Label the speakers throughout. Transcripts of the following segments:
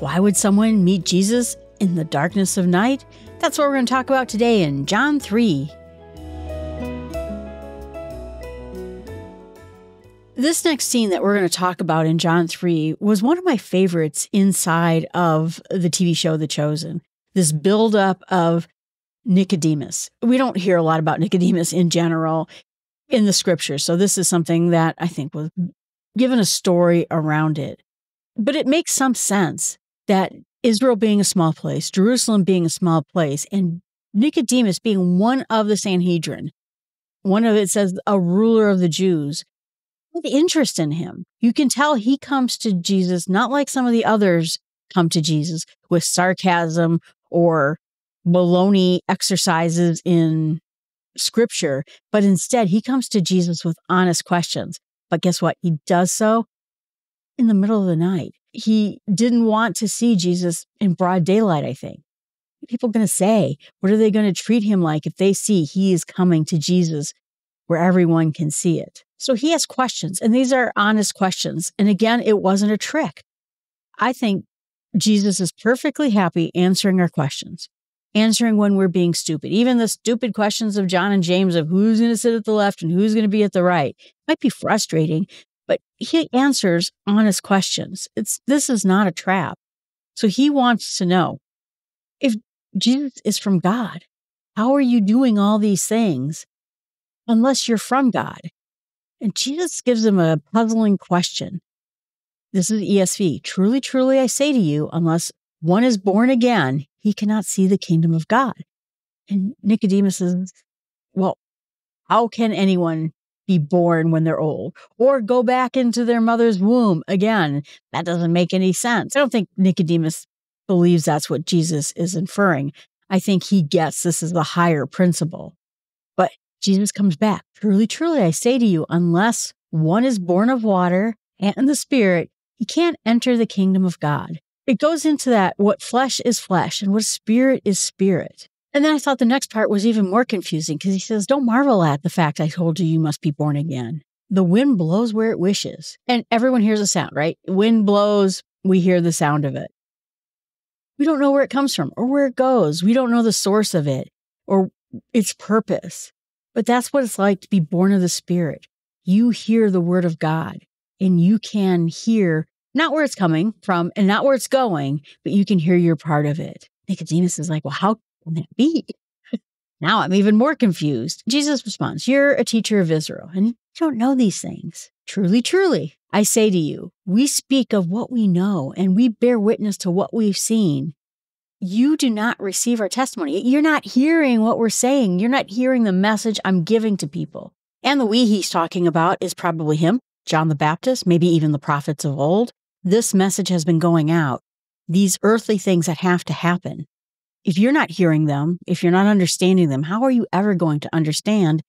Speaker 1: Why would someone meet Jesus in the darkness of night? That's what we're going to talk about today in John 3. This next scene that we're going to talk about in John 3 was one of my favorites inside of the TV show The Chosen. This buildup of Nicodemus. We don't hear a lot about Nicodemus in general in the scriptures. So this is something that I think was given a story around it. But it makes some sense that Israel being a small place, Jerusalem being a small place, and Nicodemus being one of the Sanhedrin, one of it says a ruler of the Jews, with interest in him. You can tell he comes to Jesus not like some of the others come to Jesus with sarcasm or baloney exercises in scripture, but instead he comes to Jesus with honest questions. But guess what? He does so in the middle of the night. He didn't want to see Jesus in broad daylight, I think. What are people going to say? What are they going to treat him like if they see he is coming to Jesus where everyone can see it? So he has questions, and these are honest questions. And again, it wasn't a trick. I think Jesus is perfectly happy answering our questions, answering when we're being stupid. Even the stupid questions of John and James of who's going to sit at the left and who's going to be at the right might be frustrating, he answers honest questions. It's this is not a trap. So he wants to know if Jesus is from God, how are you doing all these things unless you're from God? And Jesus gives him a puzzling question. This is ESV. Truly, truly, I say to you, unless one is born again, he cannot see the kingdom of God. And Nicodemus says, Well, how can anyone be born when they're old or go back into their mother's womb again? That doesn't make any sense. I don't think Nicodemus believes that's what Jesus is inferring. I think he gets this is the higher principle. But Jesus comes back. Truly, truly, I say to you, unless one is born of water and the Spirit, he can't enter the kingdom of God. It goes into that what flesh is flesh and what spirit is spirit. And then I thought the next part was even more confusing because he says, Don't marvel at the fact I told you you must be born again. The wind blows where it wishes. And everyone hears a sound, right? Wind blows, we hear the sound of it. We don't know where it comes from or where it goes. We don't know the source of it or its purpose. But that's what it's like to be born of the Spirit. You hear the word of God and you can hear not where it's coming from and not where it's going, but you can hear your part of it. Nicodemus is like, well, how can that be? now I'm even more confused. Jesus responds, You're a teacher of Israel and you don't know these things. Truly, truly, I say to you, we speak of what we know and we bear witness to what we've seen, you do not receive our testimony. You're not hearing what we're saying. You're not hearing the message I'm giving to people. And the we he's talking about is probably him, John the Baptist, maybe even the prophets of old. This message has been going out. These earthly things that have to happen. If you're not hearing them, if you're not understanding them, how are you ever going to understand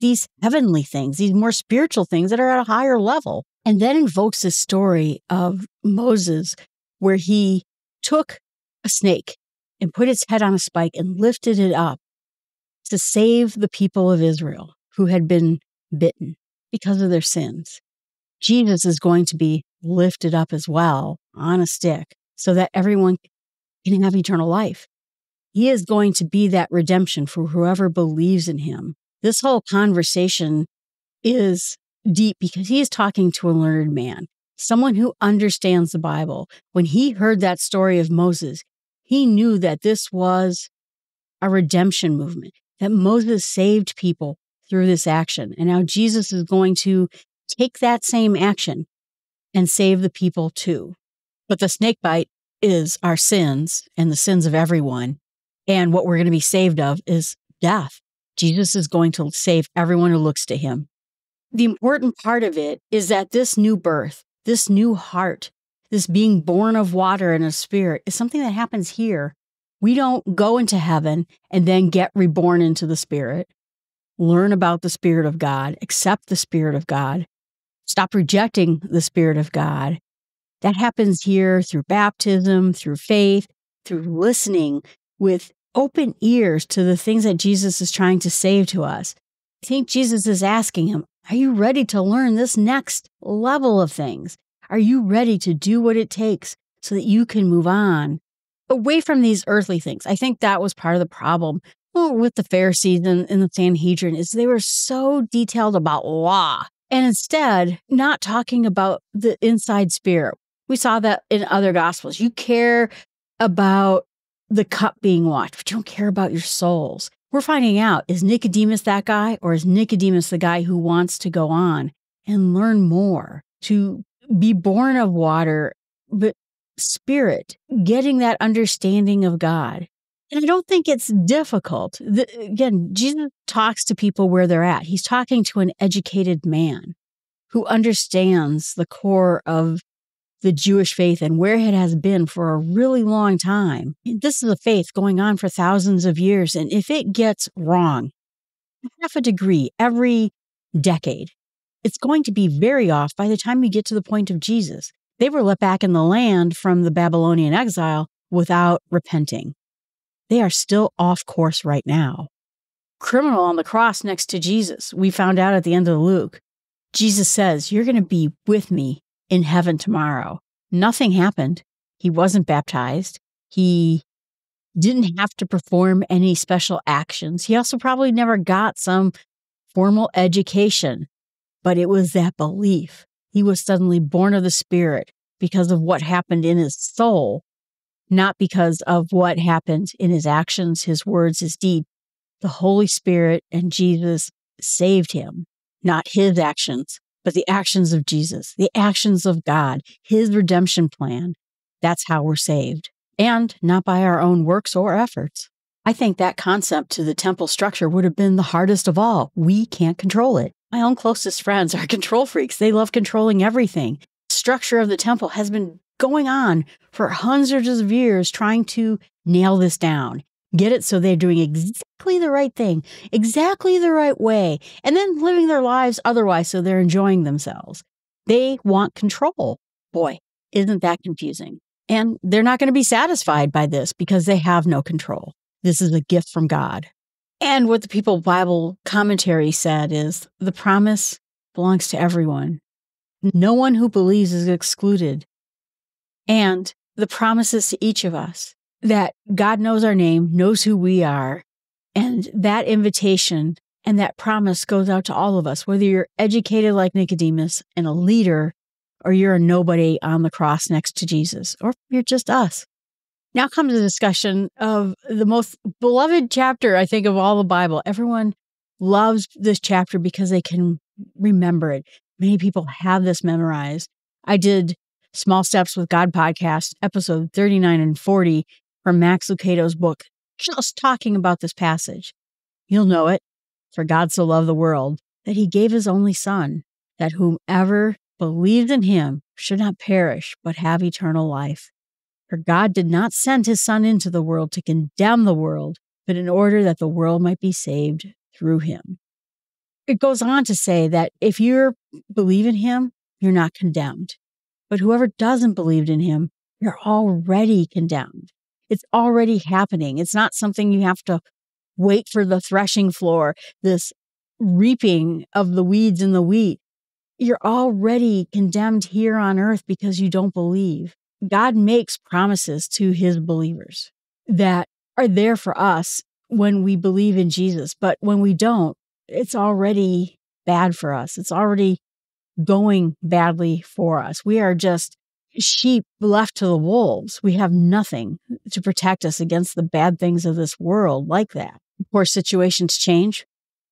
Speaker 1: these heavenly things, these more spiritual things that are at a higher level? And then invokes this story of Moses where he took a snake and put its head on a spike and lifted it up to save the people of Israel who had been bitten because of their sins. Jesus is going to be lifted up as well on a stick so that everyone can have eternal life. He is going to be that redemption for whoever believes in him. This whole conversation is deep because he is talking to a learned man, someone who understands the Bible. When he heard that story of Moses, he knew that this was a redemption movement, that Moses saved people through this action. And now Jesus is going to take that same action and save the people too. But the snake bite is our sins and the sins of everyone. And what we're going to be saved of is death. Jesus is going to save everyone who looks to him. The important part of it is that this new birth, this new heart, this being born of water and a spirit is something that happens here. We don't go into heaven and then get reborn into the spirit, learn about the spirit of God, accept the spirit of God, stop rejecting the spirit of God. That happens here through baptism, through faith, through listening with open ears to the things that Jesus is trying to save to us. I think Jesus is asking him, Are you ready to learn this next level of things? Are you ready to do what it takes so that you can move on away from these earthly things. I think that was part of the problem with the Pharisees and, and the Sanhedrin is they were so detailed about law and instead not talking about the inside spirit. We saw that in other gospels. You care about the cup being washed, but you don't care about your souls. We're finding out is Nicodemus that guy, or is Nicodemus the guy who wants to go on and learn more, to be born of water, but spirit, getting that understanding of God. And I don't think it's difficult. The, again, Jesus talks to people where they're at. He's talking to an educated man who understands the core of the Jewish faith and where it has been for a really long time. This is a faith going on for thousands of years. And if it gets wrong, half a degree every decade, it's going to be very off by the time you get to the point of Jesus. They were let back in the land from the Babylonian exile without repenting. They are still off course right now. Criminal on the cross next to Jesus. We found out at the end of Luke. Jesus says, You're going to be with me in heaven tomorrow. Nothing happened. He wasn't baptized. He didn't have to perform any special actions. He also probably never got some formal education, but it was that belief. He was suddenly born of the Spirit because of what happened in his soul, not because of what happened in his actions, his words, his deed. The Holy Spirit and Jesus saved him, not his actions, but the actions of Jesus, the actions of God, his redemption plan. That's how we're saved, and not by our own works or efforts. I think that concept to the temple structure would have been the hardest of all. We can't control it. My own closest friends are control freaks. They love controlling everything. Structure of the temple has been going on for hundreds of years trying to nail this down get it so they're doing exactly the right thing, exactly the right way, and then living their lives otherwise so they're enjoying themselves. They want control. Boy, isn't that confusing? And they're not going to be satisfied by this because they have no control. This is a gift from God. And what the People Bible commentary said is the promise belongs to everyone. No one who believes is excluded. And the promises to each of us that God knows our name, knows who we are. And that invitation and that promise goes out to all of us, whether you're educated like Nicodemus and a leader, or you're a nobody on the cross next to Jesus, or you're just us. Now comes the discussion of the most beloved chapter, I think, of all the Bible. Everyone loves this chapter because they can remember it. Many people have this memorized. I did Small Steps with God podcast, episode 39 and 40, from Max Lucado's book, just talking about this passage. You'll know it. For God so loved the world that he gave his only Son, that whomever believes in him should not perish, but have eternal life. For God did not send his Son into the world to condemn the world, but in order that the world might be saved through him. It goes on to say that if you believe in him, you're not condemned. But whoever doesn't believe in him, you're already condemned it's already happening. It's not something you have to wait for the threshing floor, this reaping of the weeds in the wheat. You're already condemned here on earth because you don't believe. God makes promises to his believers that are there for us when we believe in Jesus. But when we don't, it's already bad for us. It's already going badly for us. We are just sheep left to the wolves. We have nothing to protect us against the bad things of this world like that. Of course, situations change.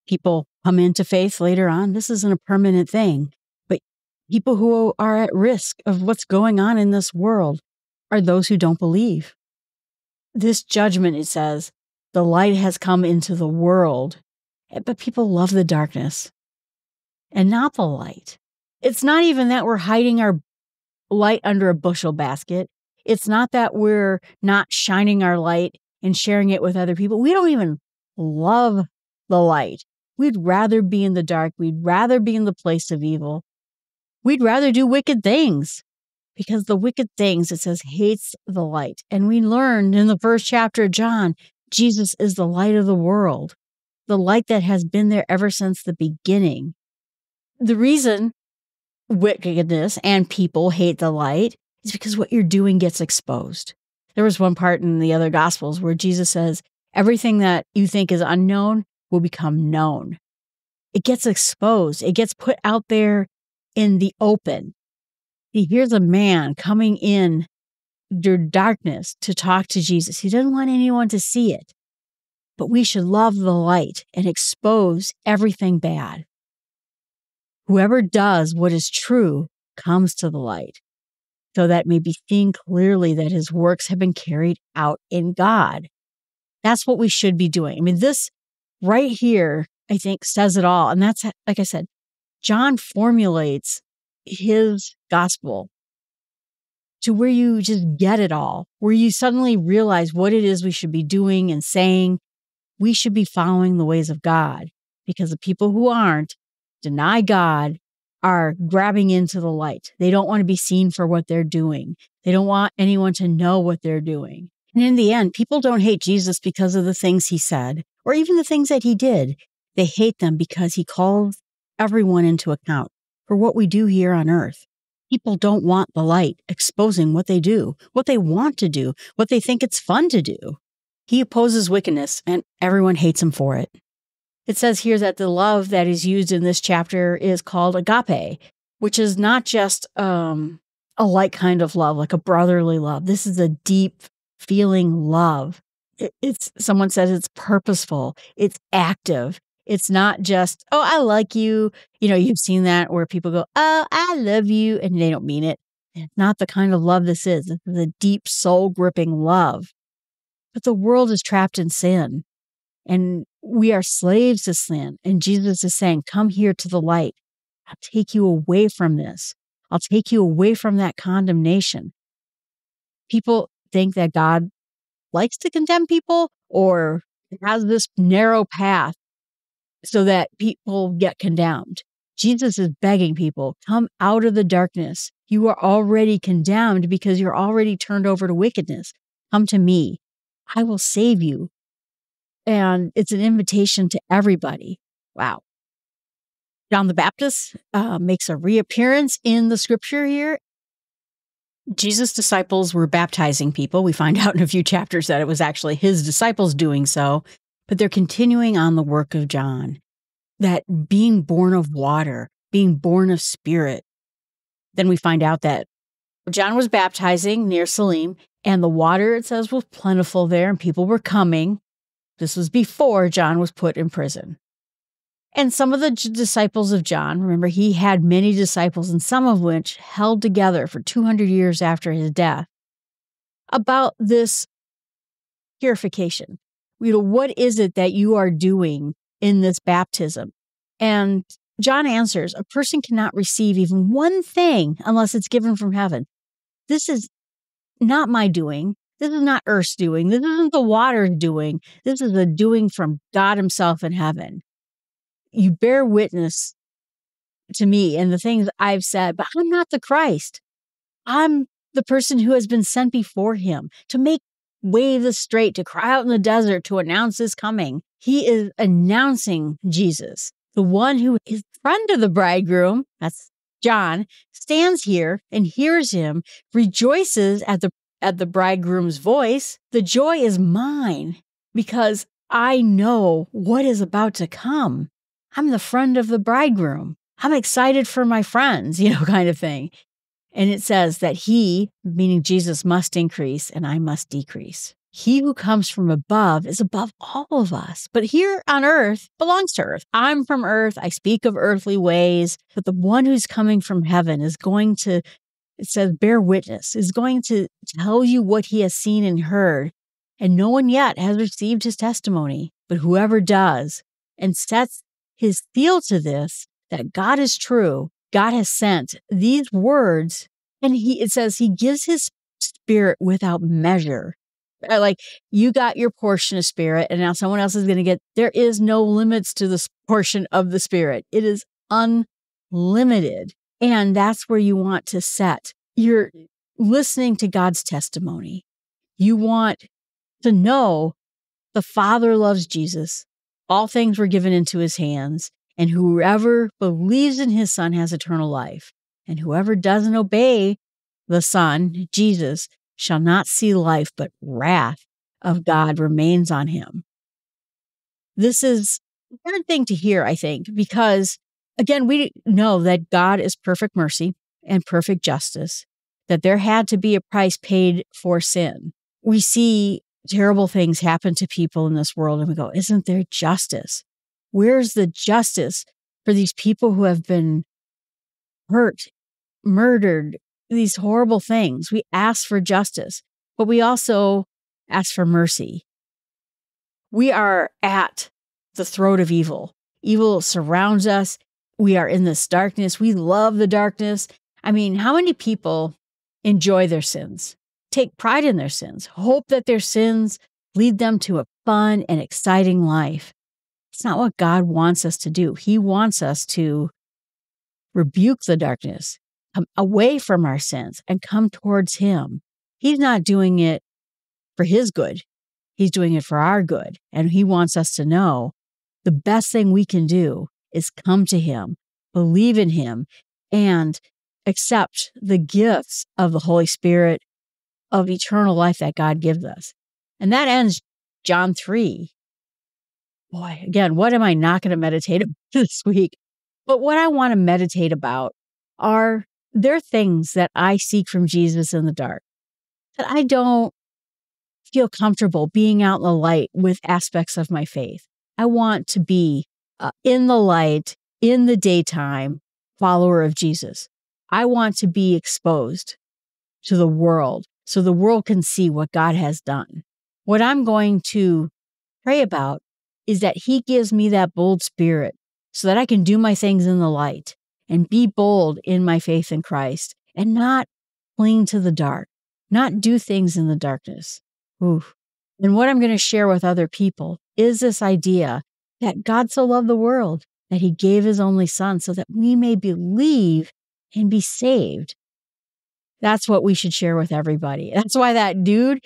Speaker 1: People come into faith later on. This isn't a permanent thing. But people who are at risk of what's going on in this world are those who don't believe. This judgment, it says, the light has come into the world, eh, but people love the darkness and not the light. It's not even that we're hiding our light under a bushel basket. It's not that we're not shining our light and sharing it with other people. We don't even love the light. We'd rather be in the dark. We'd rather be in the place of evil. We'd rather do wicked things because the wicked things, it says, hates the light. And we learned in the first chapter of John, Jesus is the light of the world, the light that has been there ever since the beginning. The reason wickedness and people hate the light It's because what you're doing gets exposed. There was one part in the other gospels where Jesus says, everything that you think is unknown will become known. It gets exposed. It gets put out there in the open. He hears a man coming in through darkness to talk to Jesus. He doesn't want anyone to see it. But we should love the light and expose everything bad. Whoever does what is true comes to the light, so that may be seen clearly that his works have been carried out in God. That's what we should be doing. I mean, this right here, I think, says it all. And that's, like I said, John formulates his gospel to where you just get it all, where you suddenly realize what it is we should be doing and saying. We should be following the ways of God because the people who aren't deny God are grabbing into the light. They don't want to be seen for what they're doing. They don't want anyone to know what they're doing. And in the end, people don't hate Jesus because of the things he said or even the things that he did. They hate them because he calls everyone into account for what we do here on earth. People don't want the light exposing what they do, what they want to do, what they think it's fun to do. He opposes wickedness and everyone hates him for it. It says here that the love that is used in this chapter is called agape, which is not just um, a light kind of love, like a brotherly love. This is a deep feeling love. It's someone says it's purposeful, it's active. It's not just, oh, I like you. You know, you've seen that where people go, oh, I love you, and they don't mean it. It's not the kind of love this is. The deep, soul gripping love. But the world is trapped in sin. And we are slaves to sin. And Jesus is saying, Come here to the light. I'll take you away from this. I'll take you away from that condemnation. People think that God likes to condemn people or has this narrow path so that people get condemned. Jesus is begging people, come out of the darkness. You are already condemned because you're already turned over to wickedness. Come to me. I will save you. And it's an invitation to everybody. Wow. John the Baptist uh, makes a reappearance in the scripture here. Jesus' disciples were baptizing people. We find out in a few chapters that it was actually his disciples doing so, but they're continuing on the work of John. That being born of water, being born of spirit. Then we find out that John was baptizing near Salim, and the water, it says, was plentiful there, and people were coming. This was before John was put in prison. And some of the disciples of John, remember, he had many disciples, and some of which held together for 200 years after his death about this purification. You know, what is it that you are doing in this baptism? And John answers, a person cannot receive even one thing unless it's given from heaven. This is not my doing. This is not Earth's doing. This isn't the water's doing. This is a doing from God Himself in heaven. You bear witness to me and the things I've said, but I'm not the Christ. I'm the person who has been sent before Him to make way the straight, to cry out in the desert, to announce His coming. He is announcing Jesus, the one who is friend of the bridegroom. That's John stands here and hears him, rejoices at the at the bridegroom's voice, the joy is mine because I know what is about to come. I'm the friend of the bridegroom. I'm excited for my friends, you know, kind of thing. And it says that he, meaning Jesus, must increase and I must decrease. He who comes from above is above all of us, but here on earth belongs to earth. I'm from earth. I speak of earthly ways, but the one who's coming from heaven is going to it says, bear witness, is going to tell you what he has seen and heard. And no one yet has received his testimony, but whoever does and sets his seal to this, that God is true, God has sent these words, and he, it says, he gives his spirit without measure. Uh, like you got your portion of spirit, and now someone else is going to get, there is no limits to this portion of the spirit. It is unlimited. And that's where you want to set. You're listening to God's testimony. You want to know the Father loves Jesus. All things were given into his hands, and whoever believes in his Son has eternal life. And whoever doesn't obey the Son, Jesus, shall not see life, but wrath of God remains on him. This is a hard thing to hear, I think, because again, we know that God is perfect mercy and perfect justice, that there had to be a price paid for sin. We see terrible things happen to people in this world and we go, isn't there justice? Where's the justice for these people who have been hurt, murdered, these horrible things? We ask for justice, but we also ask for mercy. We are at the throat of evil. Evil surrounds us. We are in this darkness. We love the darkness. I mean, how many people enjoy their sins, take pride in their sins, hope that their sins lead them to a fun and exciting life? It's not what God wants us to do. He wants us to rebuke the darkness, come away from our sins, and come towards Him. He's not doing it for His good, He's doing it for our good. And He wants us to know the best thing we can do is come to Him, believe in Him, and accept the gifts of the Holy Spirit of eternal life that God gives us. And that ends John 3 boy, again, what am I not going to meditate about this week? But what I want to meditate about are there things that I seek from Jesus in the dark that I don't feel comfortable being out in the light with aspects of my faith. I want to be uh, in the light, in the daytime, follower of Jesus. I want to be exposed to the world so the world can see what God has done. What I'm going to pray about is that He gives me that bold spirit so that I can do my things in the light and be bold in my faith in Christ and not cling to the dark, not do things in the darkness. Oof. And what I'm going to share with other people is this idea that God so loved the world that he gave his only son so that we may believe and be saved. That's what we should share with everybody. That's why that dude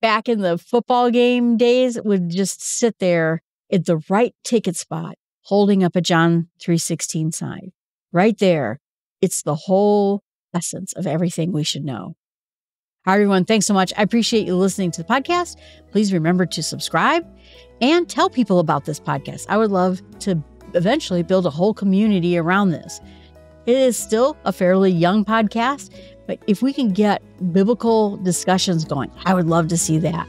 Speaker 1: back in the football game days would just sit there at the right ticket spot, holding up a John 3:16 sign. Right there, it's the whole essence of everything we should know. Hi, everyone. Thanks so much. I appreciate you listening to the podcast. Please remember to subscribe and tell people about this podcast. I would love to eventually build a whole community around this. It is still a fairly young podcast, but if we can get biblical discussions going, I would love to see that.